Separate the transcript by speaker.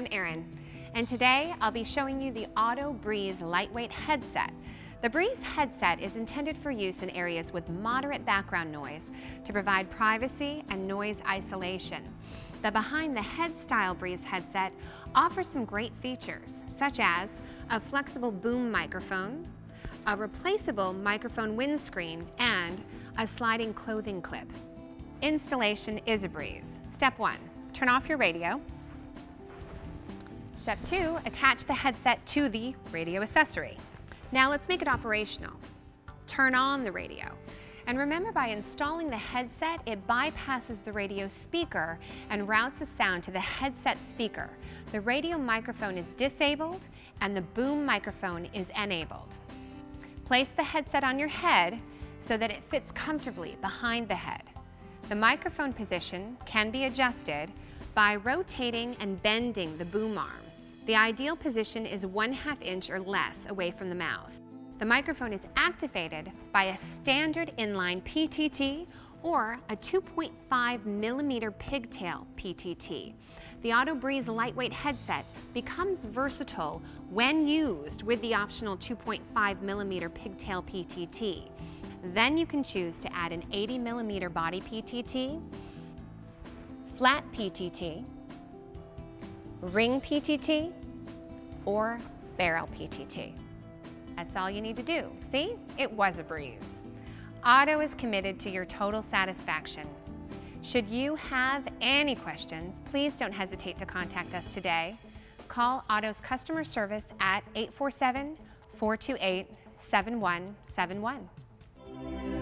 Speaker 1: I'm Erin, and today I'll be showing you the OTTO Breeze lightweight headset. The Breeze headset is intended for use in areas with moderate background noise to provide privacy and noise isolation. The behind the head style Breeze headset offers some great features, such as a flexible boom microphone, a replaceable microphone windscreen, and a sliding clothing clip. Installation is a breeze. Step one, turn off your radio. Step two, attach the headset to the radio accessory. Now let's make it operational. Turn on the radio. And remember by installing the headset, it bypasses the radio speaker and routes the sound to the headset speaker. The radio microphone is disabled and the boom microphone is enabled. Place the headset on your head so that it fits comfortably behind the head. The microphone position can be adjusted by rotating and bending the boom arm. The ideal position is one half inch or less away from the mouth. The microphone is activated by a standard inline PTT or a 2.5 millimeter pigtail PTT. The OTTO Breeze lightweight headset becomes versatile when used with the optional 2.5 millimeter pigtail PTT. Then you can choose to add an 80 millimeter body PTT, flat PTT, ring PTT, or barrel PTT. That's all you need to do. See, it was a breeze. OTTO is committed to your total satisfaction. Should you have any questions, please don't hesitate to contact us today. Call OTTO's customer service at 847 428 7171.